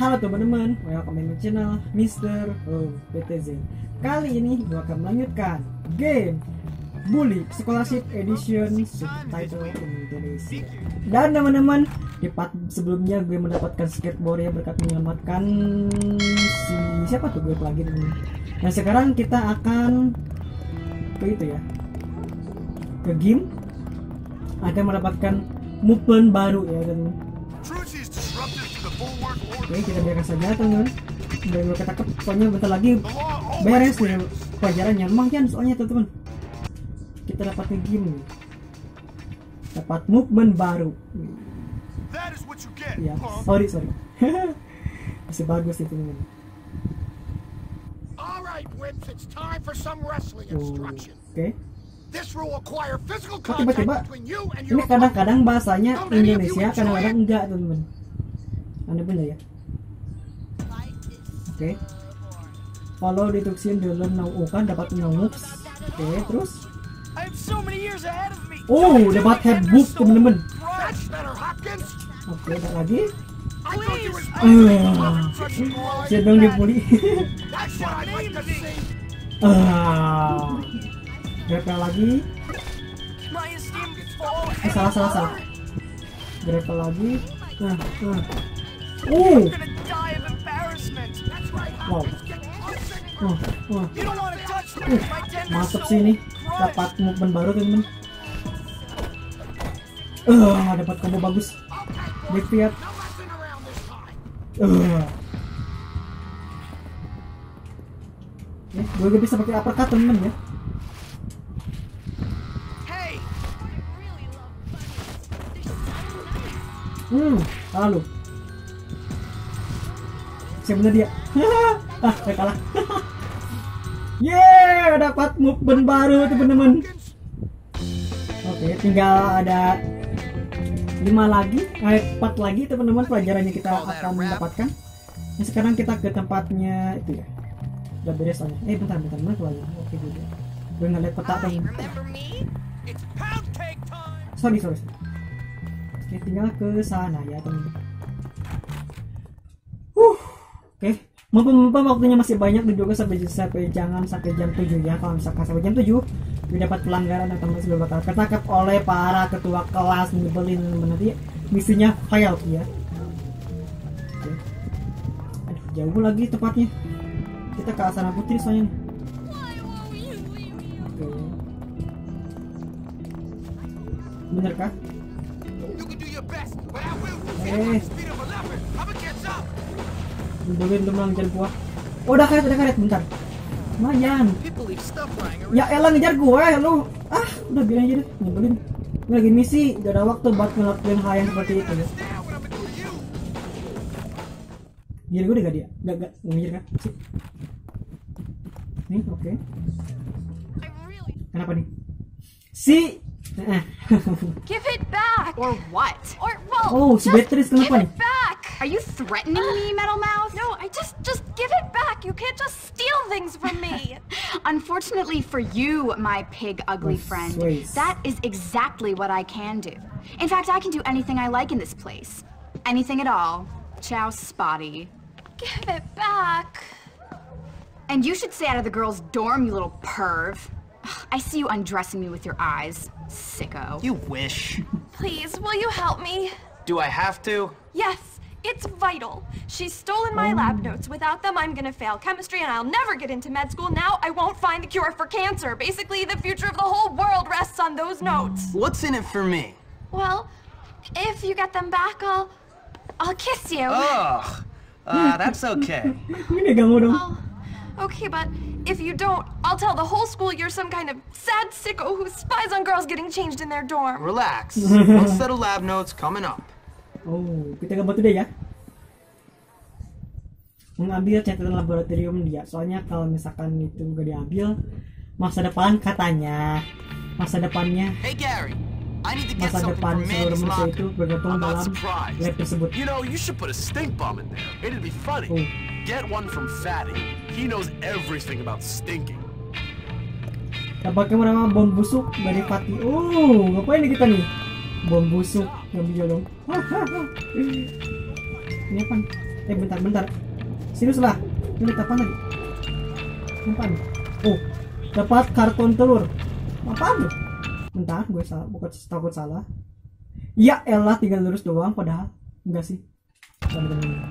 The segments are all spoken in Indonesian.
Halo teman-teman, welcome to my channel Mr. PTZ Kali ini gue akan melanjutkan game Bully Scholarship Edition Subtitle Indonesia. Dan teman-teman, di part sebelumnya gue mendapatkan skateboard ya berkat menyelamatkan si siapa tuh gue lagi teman Nah sekarang kita akan ke itu ya. Ke game. Akan mendapatkan movement baru ya teman Oke kita biarkan saja teman Udah gue ketangkep soalnya bentar lagi beres nih wins. pelajarannya lumayan soalnya teman kita dapat game dapat movement baru. Ya sorry sorry. Masih bagus itu teman All right, Wimps, it's time for some wrestling Oh, instruction. oke. Kok contact tiba-tiba ini kadang-kadang bahasanya Indonesia kadang-kadang enggak teman aneh bener ya oke follow the instruction dalam naukan dapat moves oke terus of me. oh dapat headbook Hopkins. oke ada lagi I thought you were Ah. supposed to be boy. siap dong dipuli ah grapple lagi eh salah salah salah grapple lagi nah nah I'm gonna die of embarrassment. That's right, wow Hopkins. Get closer. wah wah You don't want to touch me. Uh, My tender mantep soul. sih ini Christ. dapat movement baru temen eh dapat combo bagus Deviat no messing around this time. eh Ya, gue gak bisa pakai uppercut temen ya Hmm, lalu. Siapa bener dia? ah, saya kalah. Yeay, dapat movement baru teman-teman. Oke, tinggal ada lima lagi, eh, empat lagi teman-teman pelajarannya kita akan mendapatkan. Nah, sekarang kita ke tempatnya itu ya. Udah beres soalnya. Eh, bentar, bentar, mana keluarnya? Oke, gue gue ngeliat peta time. sorry sorry oke tinggal ke sana ya teman uh oke. Mumpung-mumpung waktunya masih banyak dan juga sampai sampai jangan sampai jam 7 ya. Kalau misalkan sampai jam 7 gue dapat pelanggaran atau masih bakal ketangkap oleh para ketua kelas nyebelin nanti. Misinya fail ya Oke. aduh jauh lagi tepatnya. Kita ke Asana Putri soalnya nih. Oke. Bener kah You Nyebelin lu ngejar gua. Oh, udah karet, bentar. Lumayan. Ya elah ngejar gue, lu. Ah, udah biarin aja deh, nyebelin. Gue lagi misi, gak ada waktu buat ngelakuin hal yang seperti itu ya. Ngejar gue deh gak dia? Gak, gak, gak ngejar kan? Sip. Nih, oke. Kenapa nih? Si Give it back! Or what? Or, well, Oh, si just Beatrice give kenapa nih? it back! Are you threatening me, Metal Mouth? No, I just, just give it back. You can't just steal things from me. Unfortunately for you, my pig ugly Oh, friend, sweet. that is exactly what I can do. In fact, I can do anything I like in this place. Anything at all. Ciao, Spotty. Give it back. And you should stay out of the girls' dorm, you little perv. I see you undressing me with your eyes, sicko. You wish. Please, will you help me? Do I have to? Yes, it's vital. She's stolen my lab notes. Without them, I'm gonna fail chemistry and I'll never get into med school. Now I won't find the cure for cancer. Basically, the future of the whole world rests on those notes. What's in it for me? Well, if you get them back, I'll. I'll kiss you. Ugh. Uh, that's okay. Ini gak mau dong. Oh, okay, but if you don't, I'll tell the whole school you're some kind of sad sicko who spies on girls getting changed in their dorm. Relax. One set of lab notes coming up. Oh, kita gak bantu ya. Mengambil catatan laboratorium dia. Soalnya kalau misalkan itu gak diambil, masa depan katanya, masa depannya, Hey Gary, I need to get masa depan seluruh manusia itu bergantung dalam lab tersebut. You know, you should put a stink bomb in there. It'd be funny. Oh. Get one from Fatty. He knows everything about stinking. Tampaknya bernama bom busuk dari Fatih. Oh, ngapain nih kita nih? Bom busuk, nggak bisa dong. Ini apa? Eh bentar bentar. Serius lah. Ini apa tadi? Apaan? Oh, dapat karton telur. Apaan tuh? Bentar, gue salah, bukan takut salah. Ya elah tinggal lurus doang padahal enggak sih. Bentar, bentar.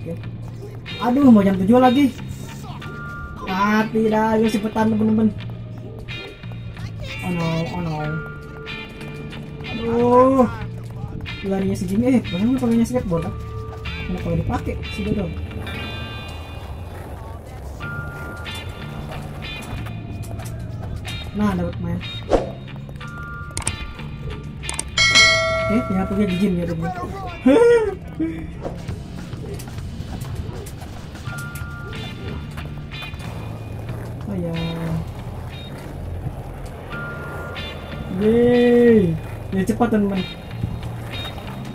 Oke. Aduh, mau jam 7 lagi. Ah, tidak, ayo cepetan temen-temen. Oh no, oh no. Aduh. Larinya si Jimmy, eh, lu pakainya skateboard? Kenapa dipakai si Dodol? Nah, dapat main. Eh, yang punya Jim ya dulu. oh ya. Yeay. Ya cepat teman.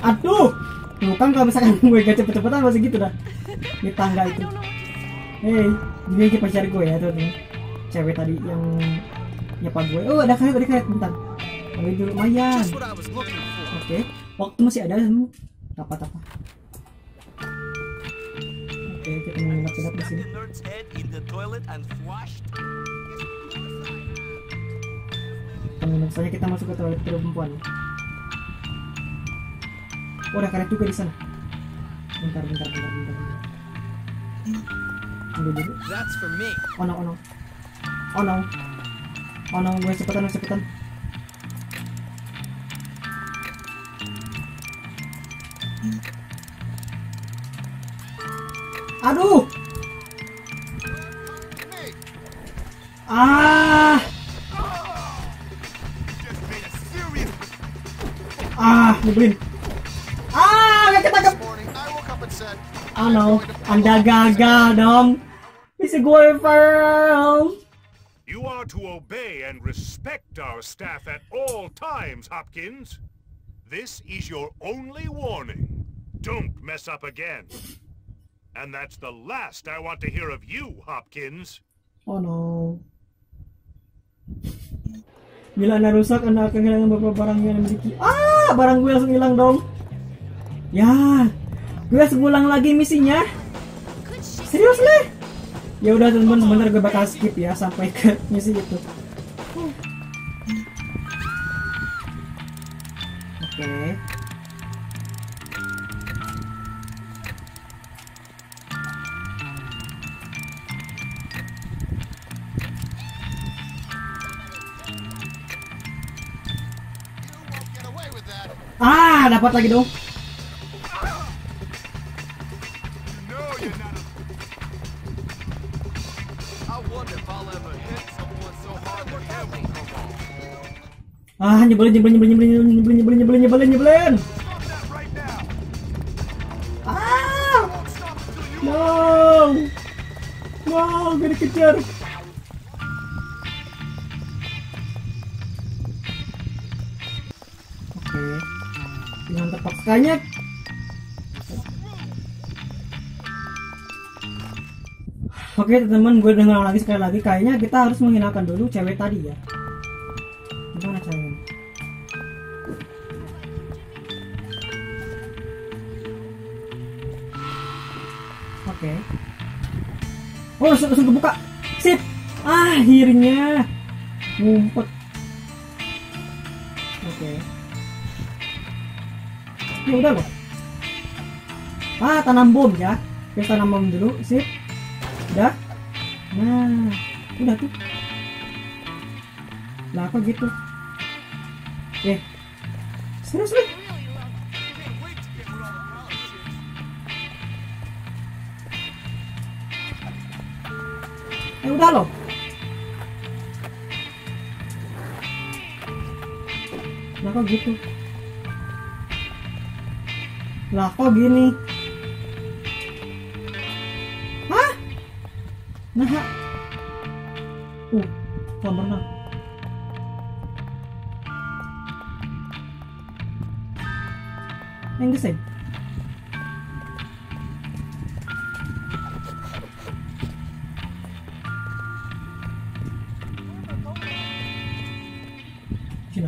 Aduh. Tuh kan kalau misalkan gue gak cepet-cepetan masih gitu dah. Di tangga itu. Hei, jadi kita cari gue ya tuh nih. Cewek tadi yang nyapa gue. Oh, ada karet, ada karet bentar. Oh, itu lumayan. Oke, waktu masih ada semua. Dapat apa? Oke, kita menginap-inap di sini. Teman saja kita masuk ke toilet perempuan. Oh, ada karet juga di sana. Bentar, bentar, bentar, bentar. Tunggu dulu. Oh no, oh no. Oh no. Oh no, gue cepetan, cepetan. Aduh. Ah. Ah, nyebelin. Ah, gak ketangkep. Oh no, anda gagal dong. It's a going for. You are and respect our staff at all times, Hopkins. This is your only warning. Don't mess up again. And that's the last I want to hear of you, Hopkins. Oh no. Bila anda rusak, anda akan kehilangan beberapa barang yang anda miliki. Ah, barang gue langsung hilang dong. Ya, gue harus ngulang lagi misinya. Serius nih? Ya udah teman-teman, sebentar gue bakal skip ya sampai ke misi itu. sini Ah, dapat lagi dong. Nyebelin, nyebelin, nyebelin, nyebelin, nyebelin, nyebelin, nyebelin, nyebelin, nyebelin. Until you no, no, gue dikejar. Oke, dengan. Oke teman-teman, gue dengar lagi sekali lagi kayaknya kita harus menghinakan dulu cewek tadi ya. Langsung, langsung kebuka. Sip. Akhirnya. Ngumpet. Oke. Ya udah loh. Ah, tanam bom ya. Kita tanam bom dulu. Sip. Udah. Nah, udah tuh. Lah kok gitu? Eh. Serius nih? Eh udah loh. Lah kok gitu? Lah kok gini? Ini.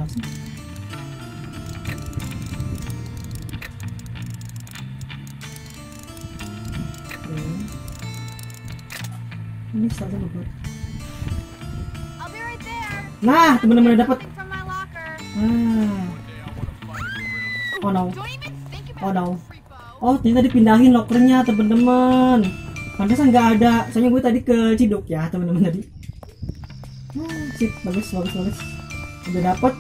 Nah, teman-teman dapat. Ah. Oh no. Oh no. Oh, ternyata dipindahin lokernya, teman-teman. Pantesan nggak ada. Soalnya gue tadi ke Ciduk ya, teman-teman tadi. Hmm, sip, bagus, bagus, bagus udah dapet.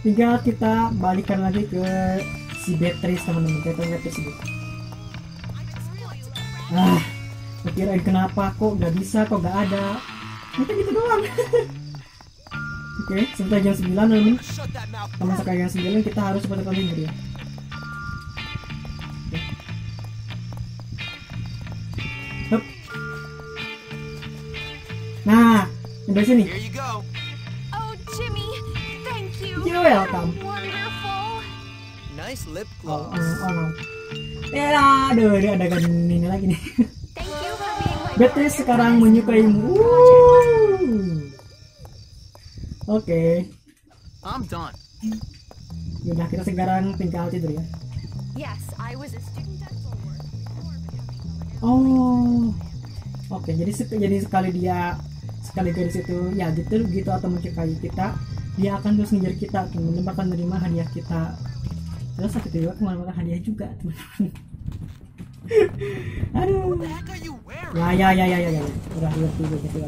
Tinggal kita balikan lagi ke si Beatrice teman-teman. Kita lihat ke Ciduk ah kirain kenapa kok nggak bisa kok nggak ada? Itu gitu doang. Oke sampai jam 9 teman sama sekali jam 9 kita harus pada kali ini ya. Nah, dari sini. Welcome. Nice lip Oh, gloss. oh, oh no. Eh, aduh, ini ada kan ini lagi nih. Beatrice sekarang menyukaimu. Oke, I'm done. udah kita sekarang tinggal tidur ya. Yes, I was a student at Oh, oke. jadi sek- jadi sekali dia sekali garis itu ya gitu gitu atau menyukai kita, dia akan terus ngejar kita, teman-teman bakal menerima hadiah kita. Terus sakit juga ke mana-mana hadiah juga, teman-teman. Aduh. Ya ya ya ya ya ya. Udah dua tiga gitu.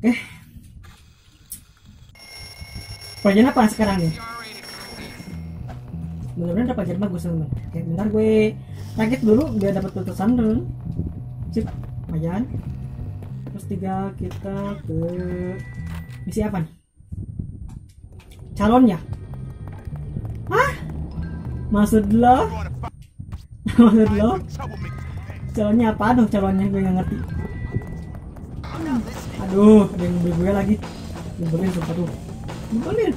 Oke. Pelajaran apa sekarang nih? Mudah-mudahan dapat pelajaran bagus teman. Oke, bentar gue rakit dulu biar dapat putusan dulu. Sip, lumayan. Tiga kita ke misi apa nih? Calonnya. Hah? Maksud lo? Maksud lo? Calonnya apa? Aduh, calonnya gue gak ngerti. Aduh, ada yang beli gue lagi. Nyebelin sumpah tuh. Nyebelin.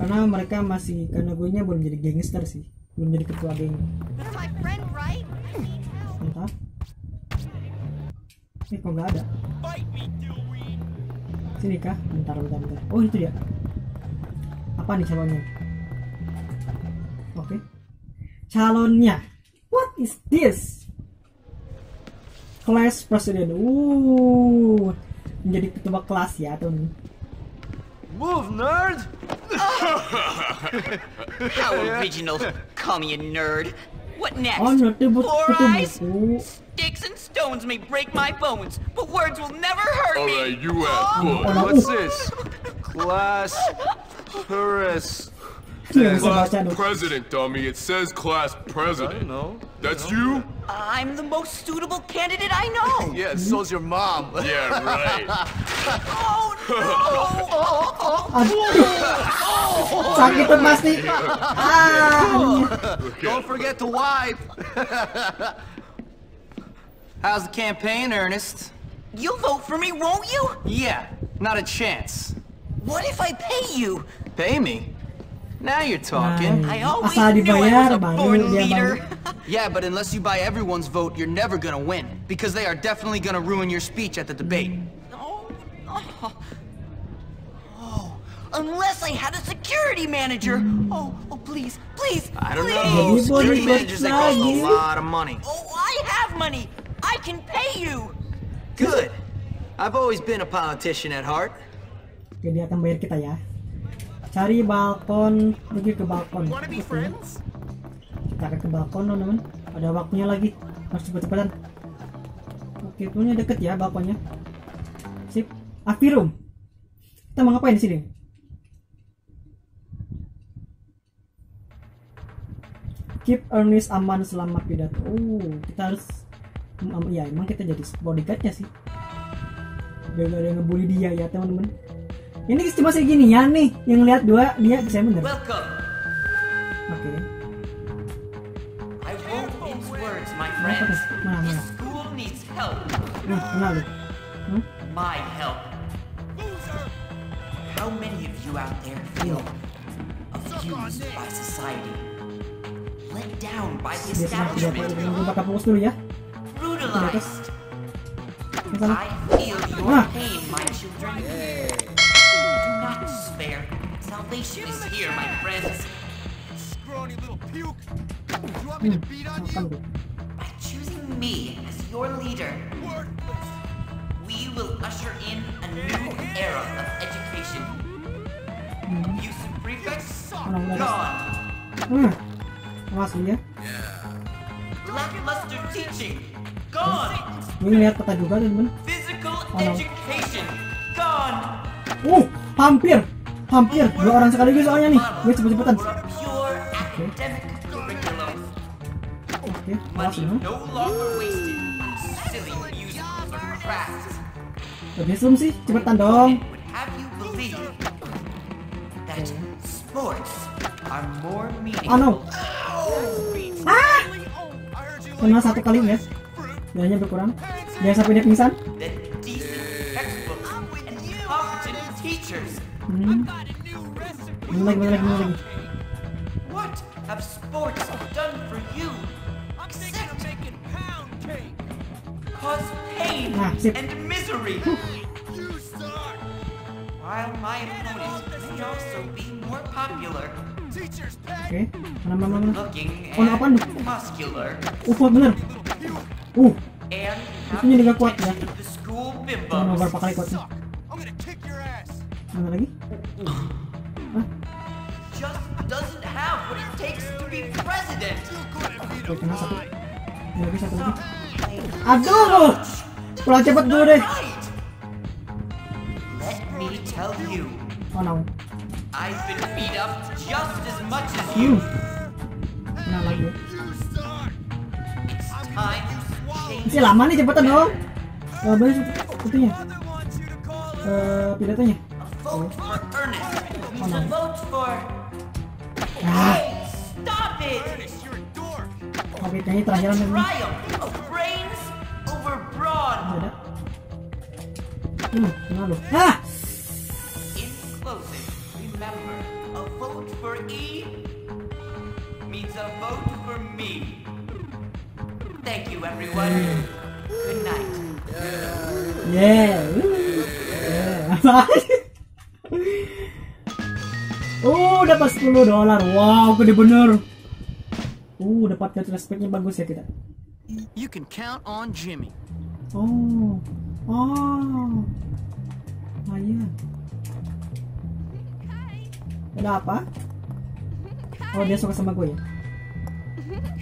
Karena mereka masih, karena gue nya belum jadi gangster sih. Belum jadi ketua geng. Eh, kok gak ada? Sini kah? Bentar, bentar, bentar. Oh, itu dia. Apa nih calonnya? Oke. Calonnya. What is this? Class President. Uh, menjadi ketua kelas ya, teman. Move, nerd! How original. Call me a nerd. What next? Nanti but Four eyes? Sticks and stones may break my bones, but words will never hurt All me. right, you have Oh, fun. What's this? Class Paris. Iya, bisa baca Class president, dummy. It says class president. I president. know. That's you? I'm the most suitable candidate I know. Yeah, so's your mom. Yeah, right. Oh no! Aduh. Sakit tuh pasti. Ah. Don't forget to wipe. How's the campaign, Ernest? You'll vote for me, won't you? Yeah, not a chance. What if I pay you? Pay me? Now you're talking. Nah. I always Asal knew I was a born leader. Yeah, but unless you buy everyone's vote, you're never gonna win. Because they are definitely gonna ruin your speech at the debate. Oh, oh. Oh, unless I had a security manager. Mm. Oh, oh, please, please, I don't please. know. Jadi Security boleh managers, they cost lagi. a lot of money. Oh, I have money. I can pay you. Good. I've always been a politician at heart. Oke, dia akan bayar kita ya. Cari balkon, pergi ke balkon. Friends? Kita akan ke balkon teman-teman. Ada waktunya lagi. Harus cepet-cepetan. Oke, punya deket ya balkonnya. Sip. Api room. Kita mau ngapain di sini? Keep Ernest aman selama pidato. Oh, kita harus em- ya emang kita jadi bodyguardnya sih. Biar gak ada yang ngebully dia ya teman-teman. Ini cuma segini ya nih, yang lihat dua dia saya bener. Welcome. Oke. I won't mince words, my Apa friends. tuh? Mana, This mana? school needs help. Nah, kenal lu. Hmm? My help. How many of you out there feel abused by society? Let down by the establishment? Gue bakal fokus dulu ya. Brutalized? I feel your Ah. pain, my children. Do not despair. Salvation is here, my friends. Scrawny little puke. You want me to beat on you? tuh. My choosing me as your leader, we will usher in a new era of education. Use of prefects Mana gone. Hmm. Awas lu ya. Lackluster teaching gone. Gue ngeliat peta juga temen. Physical Oh, education gone. Uh, hampir, hampir dua orang sekaligus soalnya nih. Gue cepet-cepetan. Oke, musicals or crafts. Lebih zoom sih, cepetan dong. Oh no. Ah! Kena satu kali ya. Biayanya berkurang. Jangan sampai dia pingsan. teachers. Hmm. Mana lagi, mana lagi, mana lagi. What have sports done for you? Except cause pain Nah, and misery. While my opponent may also be more popular, Oke, mana mana mana. looking Oh, tuh? muscular, Uh, kuat bener. Uh, and Musuhnya juga kuat ya. bimbos. berapa kali kuatnya. Mana lagi? Just doesn't have what it takes to be president. Oke, kena satu. Ini lagi satu lagi. Aduh! Pulang cepet dulu deh. Let me tell you, Oh no. I've been beat up just as much as you. Lagi. Masih lama nih cepetan dong. Eh, itunya. Eh, pidatonya. Vote for Ernest. No. Vote for. Ah, Stop it! oke kayaknya terakhiran nih. Triumph of brains over brawn. Hmm, kena lu. Ah! In closing, remember, a vote for E means a vote for me. Thank you, everyone. Good night. Yeah. Yeah. oh, dapat 10 dolar. Wow, gede bener. Uh, dapat get respectnya bagus ya kita. You can count on Jimmy. Oh. Oh. Lumayan. Ada apa? Oh, dia suka sama gue ya?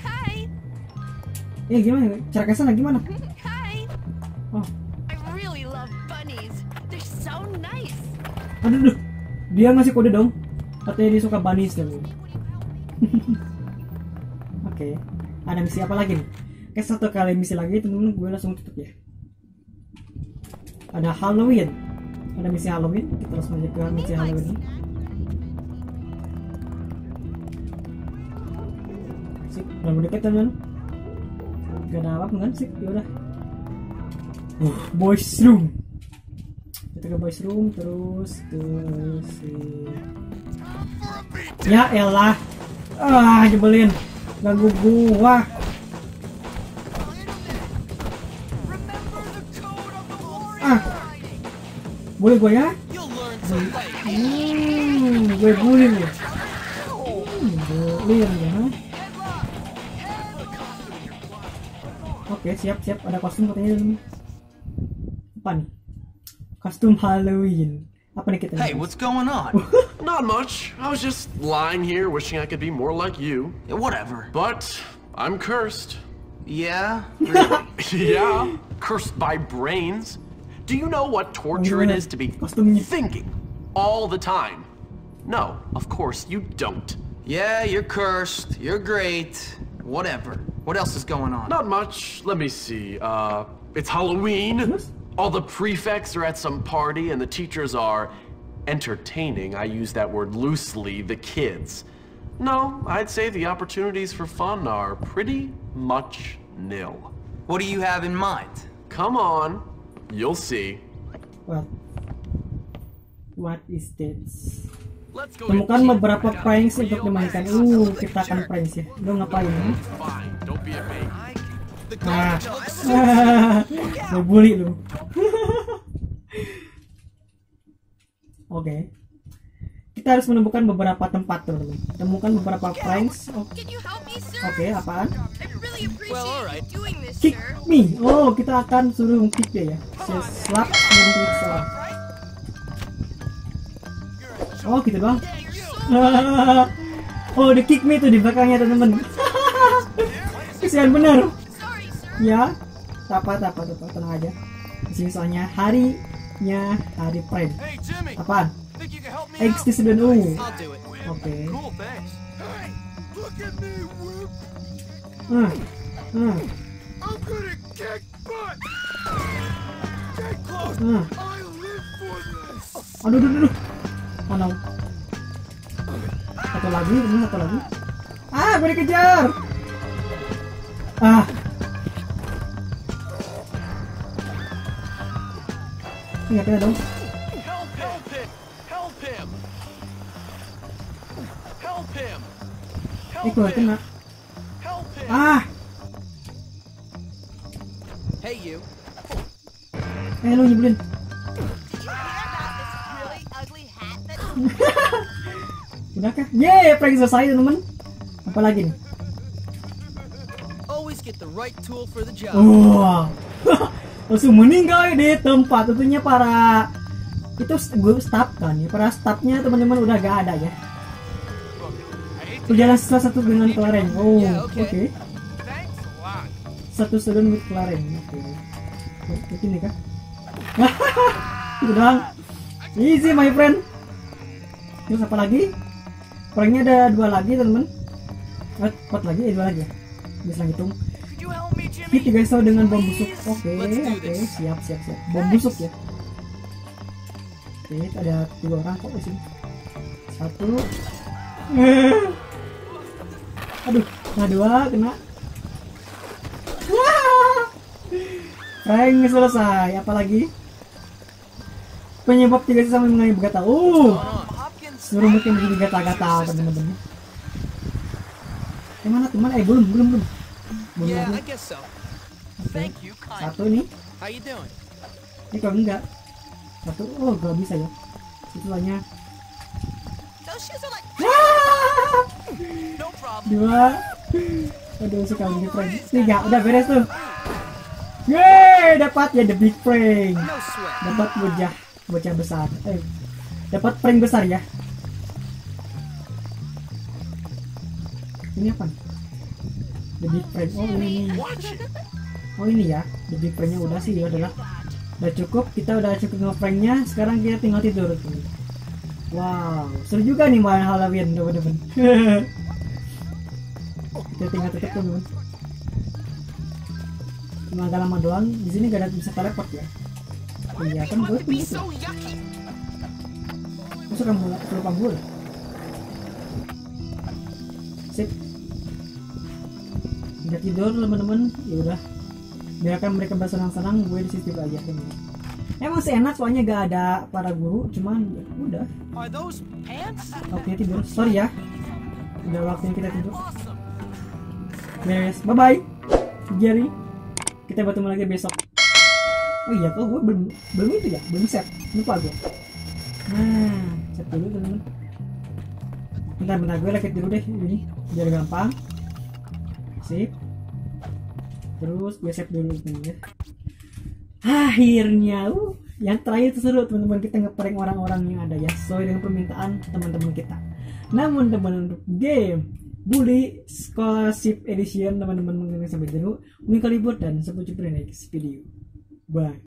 Hi. Eh, gimana? Cara ke sana gimana? Oh, I really love bunnies. They're so nice. aduh, aduh. Dia ngasih kode dong. Katanya dia suka bunnies dong. Oke. Ada misi apa lagi nih? Kayak satu kali misi lagi, temen-temen gue langsung tutup ya. Ada Halloween. Ada misi Halloween. Kita harus lanjut ke misi Halloween ini. Sip, udah mau deket teman. Gak ada apa kan? Sip, yaudah. Uh, boys room. Kita ke boys room terus ke si. Ya elah. Ah, nyebelin. Ganggu gua. Ah. Boleh gua ya? Hmm, gue bully lu. Hmm, bully ya. Oke, siap siap. Ada kostum katanya. Apa nih? Kostum Halloween. Apa nih kita? Hey, what's going on? Not much. I was just lying here wishing I could be more like you. Yeah, Whatever. But I'm cursed. Yeah? yeah, cursed by brains. Do you know what torture it is to be thinking all the time? No, of course you don't. Yeah, you're cursed. You're great. Whatever. What else is going on? Not much. Let me see. Uh, it's Halloween. All the prefects are at some party, and the teachers are entertaining. I use that word loosely. The kids. No, I'd say the opportunities for fun are pretty much nil. What do you have in mind? Come on, you'll see. What? What is this? Let's go. Temukan beberapa pranks untuk dimainkan. Uh, kita akan pranks ya. Lo ngapain? Ya? Fine, don't be a baby. Nah, gue bully lu. Oke. Kita harus menemukan beberapa tempat teman-teman. Temukan beberapa pranks. Oke, sir? apaan? Kick me. Oh, kita akan suruh kick dia ya. Slap dan kick salah. Oh, gitu doang. oh, the kick me tuh di belakangnya teman-teman. Kesian bener. Ya, apa apa apa tenang aja. Di sini soalnya hari Pride. Hey, Jimmy. Apaan? Think you can help me X do it. Oke. Hmm. Hmm. Hmm. Aduh, aduh, aduh. Oh no. Satu lagi, ini satu lagi. Ah, gue dikejar. Ah. Ingat kena dong. Help, help him. Help him. Help him. Eh, gue kena. him. Help him. Ah. Hey, you. Eh, lu nyebelin. Udah kah? Yeay, prank selesai teman-teman. Apa lagi nih? Always get the right tool for the job. Wah, langsung meninggal di tempat. Tentunya para itu gue staff kan ya. Para staffnya teman-teman udah gak ada ya. Berjalan salah satu dengan Clarence. Oh, Ya, oke. lot. Satu student with Clarence. Oke. Kayak gini kah? itu doang. Easy my friend. Terus apa lagi? Pranknya ada dua lagi teman-teman. Eh, Empat lagi, eh, dua lagi ya. Bisa hitung. Hit tiga so dengan bom busuk. Oke, do oke, this. siap, siap, siap. Bom busuk ya. Oke, ada tiga orang kok di sini. Satu. Aduh, nah dua kena. Wah, Prank selesai. Apalagi penyebab tiga sisa mengenai. Oh, Hopkins. seluruh mungkin menjadi gata-gata teman-teman. Yang mana teman? Eh belum, belum, belum. Belum Yeah. I guess so. Kindly. Satu nih. Ini kalau enggak satu oh gak bisa ya. Problem. dua. Aduh suka lagi prank tiga udah beres tuh. Yeay dapat ya the big prank dapat bocah bocah besar. Eh dapat prank besar ya. Ini apa? The big prank oh ini. Oh ini ya. The big pranknya udah sih ya adalah udah cukup kita udah cukup ngepranknya. Sekarang kita tinggal tidur. Wow seru juga nih main Halloween teman-teman. Kita tinggal tutup teman-teman. Cuma agak lama doang. Di sini gak ada bisa teleport ya? Iya kan gue punya itu masuk kamu suruh kamu sip. Udah tidur teman-teman. Ya udah biarkan mereka bersenang-senang gue di situ aja. Emang sih enak soalnya gak ada para guru cuman ya udah pants? waktunya tidur. Sorry ya. Udah waktunya kita tidur. Beres bye bye Jerry. Kita bertemu lagi besok. Oh iya tuh gue belum belum itu ya? Belum set. Lupa gue. Nah set dulu teman bentar bentar. Gue lagi dulu deh ini. Biar gampang. Sip terus gue dulu teman ya. Akhirnya uh, yang terakhir itu seru teman-teman. Kita ngeprank orang-orang yang ada ya sesuai dengan permintaan teman-teman kita. Namun teman untuk game Bully Scholarship Edition teman-teman mungkin sampai dulu mungkin libur dan sampai jumpa di next video. Bye